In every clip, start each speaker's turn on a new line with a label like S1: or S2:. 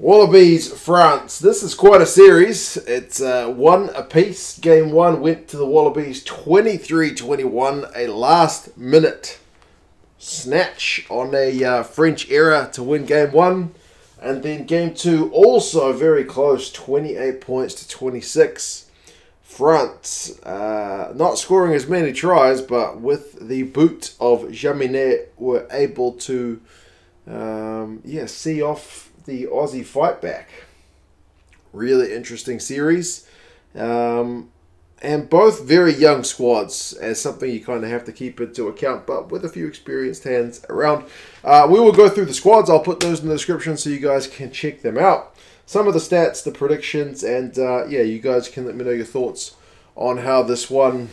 S1: Wallabies, France. This is quite a series. It's uh, one apiece. Game one went to the Wallabies 23 21, a last minute snatch on a uh, French error to win game one. And then game two, also very close 28 points to 26. France uh, not scoring as many tries, but with the boot of Jaminet, were able to um, yeah, see off the Aussie Fight Back. Really interesting series. Um, and both very young squads as something you kind of have to keep into account, but with a few experienced hands around. Uh, we will go through the squads. I'll put those in the description so you guys can check them out. Some of the stats, the predictions, and uh, yeah, you guys can let me know your thoughts on how this one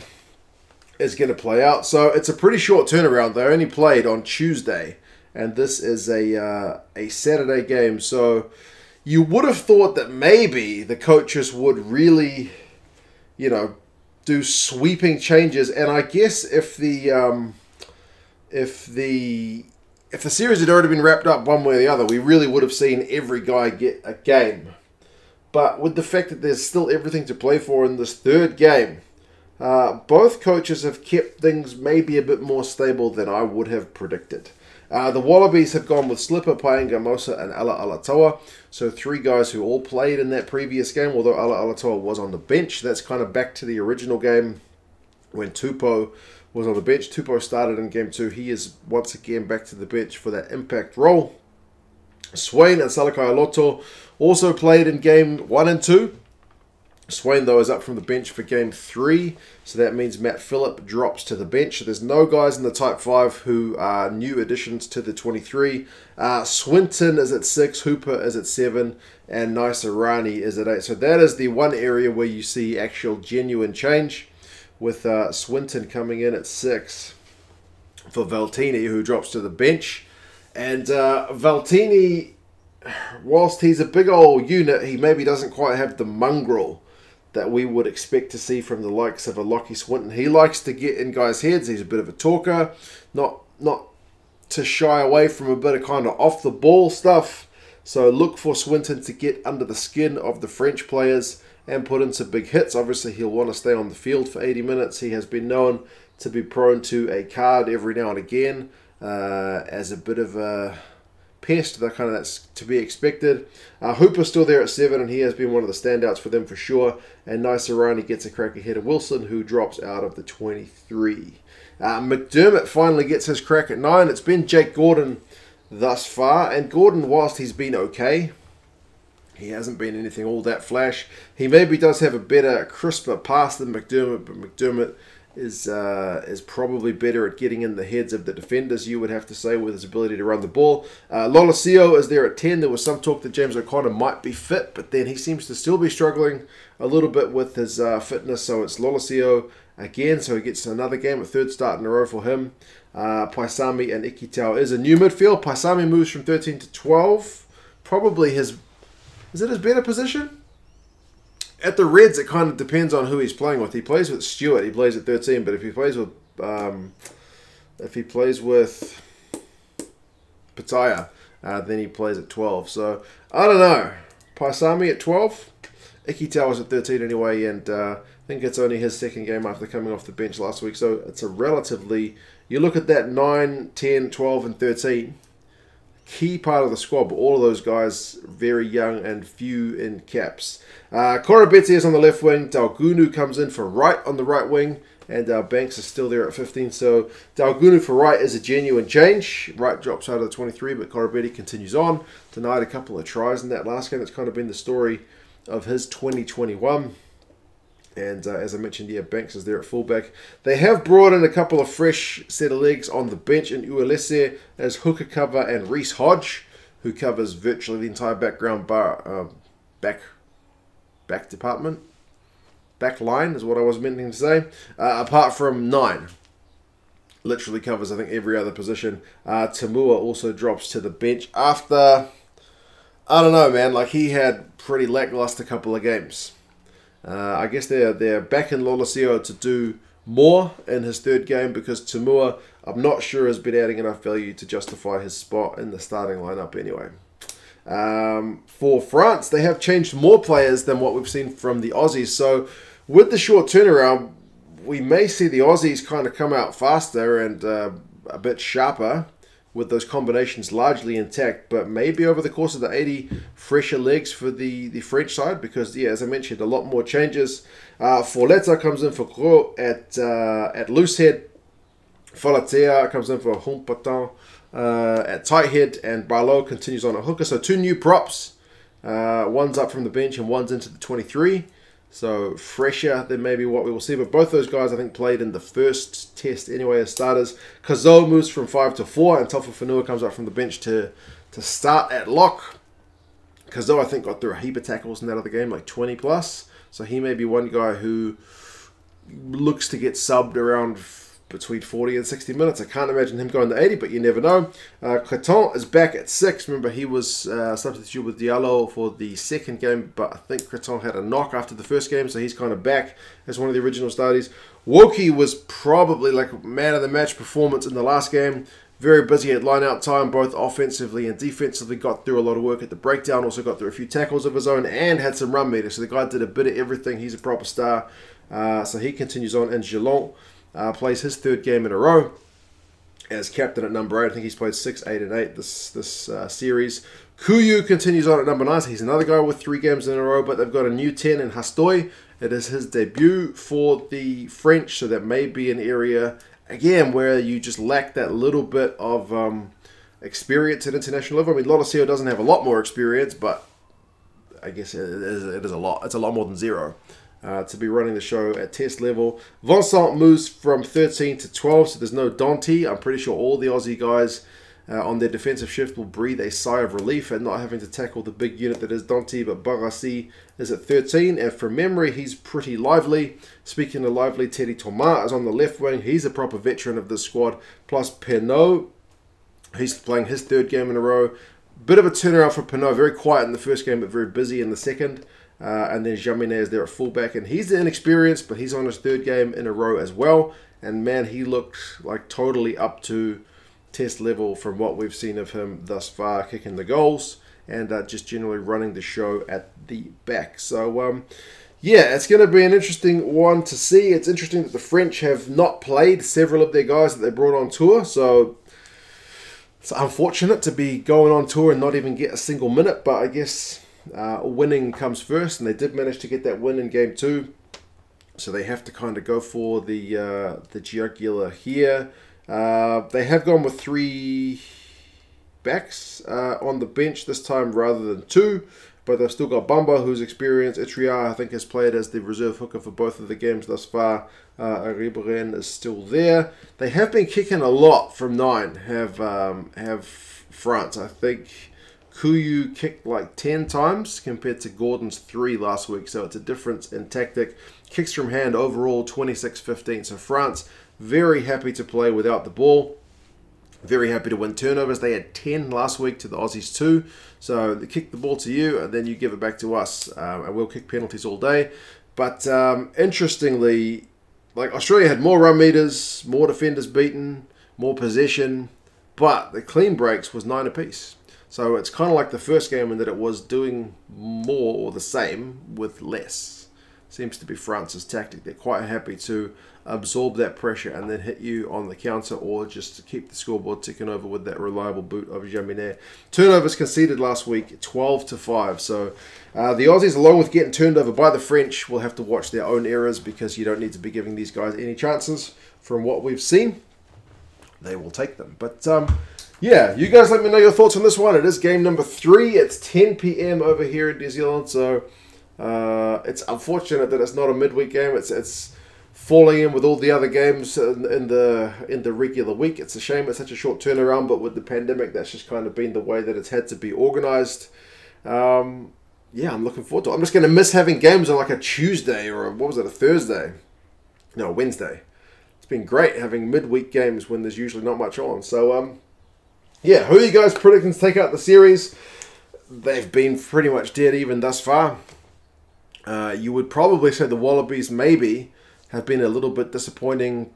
S1: is going to play out. So it's a pretty short turnaround. They only played on Tuesday and this is a uh, a Saturday game. So you would have thought that maybe the coaches would really, you know, do sweeping changes. And I guess if the um, if the if the series had already been wrapped up one way or the other, we really would have seen every guy get a game. But with the fact that there's still everything to play for in this third game, uh, both coaches have kept things maybe a bit more stable than I would have predicted. Uh, the Wallabies have gone with Slipper, Paenga-Amosa, and Alaalatoa. So three guys who all played in that previous game, although Alaalatoa was on the bench. That's kind of back to the original game when Tupou was on the bench. Tupou started in game two. He is once again back to the bench for that impact role. Swain and Salakaia-Loto also played in game one and two. Swain, though, is up from the bench for game three, so that means Matt Philip drops to the bench. So there's no guys in the tight 5 who are new additions to the 23. Uh, Swinton is at six, Hooper is at seven, and Naisarani is at eight. So that is the one area where you see actual genuine change, with uh, Swinton coming in at six for Valetini, who drops to the bench. And uh, Valetini, whilst he's a big old unit, he maybe doesn't quite have the mongrel that we would expect to see from the likes of a Lockie Swinton. He likes to get in guys' heads. He's a bit of a talker, not not to shy away from a bit of kind of off the ball stuff. So look for Swinton to get under the skin of the French players and put in some big hits. Obviously, he'll want to stay on the field for 80 minutes. He has been known to be prone to a card every now and again uh, as a bit of a pest. That kind of that's to be expected. Uh, Hooper's still there at seven, and he has been one of the standouts for them for sure. And nice Naisarani gets a crack ahead of Wilson, who drops out of the 23. Uh, McDermott finally gets his crack at nine. It's been Jake Gordon thus far, and Gordon, whilst he's been okay, he hasn't been anything all that flash. He maybe does have a better, crisper pass than McDermott, but McDermott is uh, is probably better at getting in the heads of the defenders, you would have to say, with his ability to run the ball. Uh, Lolesio is there at 10. There was some talk that James O'Connor might be fit, but then he seems to still be struggling a little bit with his uh, fitness, so it's Lolesio again, so he gets another game, a third start in a row for him. Uh, Paisami and Ikitau is a new midfield. Paisami moves from 13 to 12. Probably his... Is it his better position? At the Reds, it kind of depends on who he's playing with. He plays with Stewart. He plays at 13, but if he plays with um, if he plays with Petaia, uh, then he plays at 12. So I don't know. Paisami at 12. Ikitau's at 13 anyway, and uh, I think it's only his second game after coming off the bench last week. So it's a relatively. You look at that 9, 10, 12, and 13 key part of the squad, but all of those guys very young and few in caps. Uh, Koroibete is on the left wing. Daugunu comes in for Wright on the right wing. And uh, Banks is still there at 15. So Daugunu for Wright is a genuine change. Wright drops out of the 23, but Koroibete continues on. Denied a couple of tries in that last game. It's kind of been the story of his 2021. And uh, as I mentioned, yeah, Banks is there at fullback. They have brought in a couple of fresh set of legs on the bench in Uelese as hooker cover and Reece Hodge, who covers virtually the entire background bar, uh, back, back department. Back line is what I was meaning to say. Uh, apart from nine, literally covers I think every other position. Uh, Tamua also drops to the bench after. I don't know, man. Like he had pretty lackluster a couple of games. Uh, I guess they're they're backing Lolesio to do more in his third game because Tamua, I'm not sure, has been adding enough value to justify his spot in the starting lineup anyway. Um, for France, they have changed more players than what we've seen from the Aussies. So, with the short turnaround, we may see the Aussies kind of come out faster and uh, a bit sharper with those combinations largely intact, but maybe over the course of the 80, fresher legs for the, the French side because, yeah, as I mentioned, a lot more changes. Uh, Forletta comes in for Gros at, uh, at loose head. Falatea comes in for Humpatin uh, at tight head, and Barlot continues on a hooker. So two new props. Uh, one's up from the bench and one's into the 23. So fresher than maybe what we will see. But both those guys, I think, played in the first test anyway as starters. Cazeaux moves from 5 to 4, and Taofifenua comes up from the bench to, to start at lock. Cazeaux, I think, got through a heap of tackles in that other game, like 20 plus. So he may be one guy who looks to get subbed around between 40 and 60 minutes. I can't imagine him going to 80, but you never know. Uh, Cretin is back at 6. Remember, he was uh, substitute with Diallo for the second game, but I think Cretin had a knock after the first game, so he's kind of back as one of the original starters. Woki was probably like man of the match performance in the last game. Very busy at line out time, both offensively and defensively. Got through a lot of work at the breakdown, also got through a few tackles of his own, and had some run meters. So the guy did a bit of everything. He's a proper star. Uh, so he continues on. And Jelonch uh, plays his third game in a row as captain at number eight. I think he's played six, eight, and eight this this uh, series. Couilloud continues on at number nine. So he's another guy with three games in a row, but they've got a new ten in Hastoy. It is his debut for the French, so that may be an area again where you just lack that little bit of um, experience at international level. I mean, Lolesio doesn't have a lot more experience, but I guess it is, it is a lot. It's a lot more than zero uh, to be running the show at test level. Vincent moves from 13 to 12, so there's no Danty. I'm pretty sure all the Aussie guys uh, on their defensive shift will breathe a sigh of relief at not having to tackle the big unit that is Danty, but Barassi is at 13, and from memory, he's pretty lively. Speaking of lively, Teddy Thomas is on the left wing. He's a proper veteran of this squad, plus Penaud. He's playing his third game in a row. Bit of a turnaround for Penaud. Very quiet in the first game, but very busy in the second. Uh, and then Jaminet is there at fullback, and he's inexperienced, but he's on his third game in a row as well. And man, he looked like totally up to test level from what we've seen of him thus far, kicking the goals and uh, just generally running the show at the back. So, um, yeah, it's going to be an interesting one to see. It's interesting that the French have not played several of their guys that they brought on tour, so it's unfortunate to be going on tour and not even get a single minute, but I guess uh, winning comes first, and they did manage to get that win in game two. So they have to kind of go for the uh, the jugular here. Uh, they have gone with three backs uh, on the bench this time rather than two, but they've still got Bamba, who's experienced. Etrillard, I think, has played as the reserve hooker for both of the games thus far. Uh, Iribaren is still there. They have been kicking a lot from nine. Have um, have France, I think. Couilloud kicked like 10 times compared to Gordon's 3 last week, so it's a difference in tactic. Kicks from hand overall 26 15. So France very happy to play without the ball. Very happy to win turnovers. They had 10 last week to the Aussies 2. So they kick the ball to you, and then you give it back to us. Um, and we'll kick penalties all day. But um, interestingly, like Australia had more run meters, more defenders beaten, more possession, but the clean breaks was 9 apiece. So it's kind of like the first game in that it was doing more or the same with less. Seems to be France's tactic. They're quite happy to absorb that pressure and then hit you on the counter or just to keep the scoreboard ticking over with that reliable boot of Jaminet. Turnovers conceded last week, 12 to 5. So uh, the Aussies, along with getting turned over by the French, will have to watch their own errors because you don't need to be giving these guys any chances. From what we've seen, they will take them. But um, yeah, you guys let me know your thoughts on this one. It is game number three. It's 10 p.m. over here in New Zealand, so uh, it's unfortunate that it's not a midweek game. It's it's falling in with all the other games in, in, the in the regular week. It's a shame it's such a short turnaround, but with the pandemic, that's just kind of been the way that it's had to be organised. Um, yeah, I'm looking forward to it. I'm just going to miss having games on like a Tuesday or a, what was it, a Thursday? No, Wednesday. It's been great having midweek games when there's usually not much on. So um, yeah, who are you guys predicting to take out the series? They've been pretty much dead even thus far. Uh, you would probably say the Wallabies maybe have been a little bit disappointing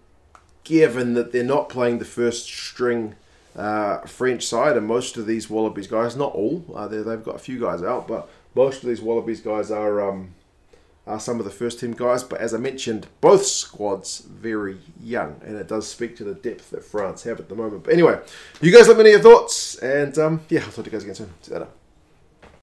S1: given that they're not playing the first string uh, French side, and most of these Wallabies guys, not all, uh, they've got a few guys out, but most of these Wallabies guys are um, are some of the first team guys. But as I mentioned, both squads very young, and it does speak to the depth that France have at the moment. But anyway, you guys let me know your thoughts, and um, yeah, I'll talk to you guys again soon. See you later.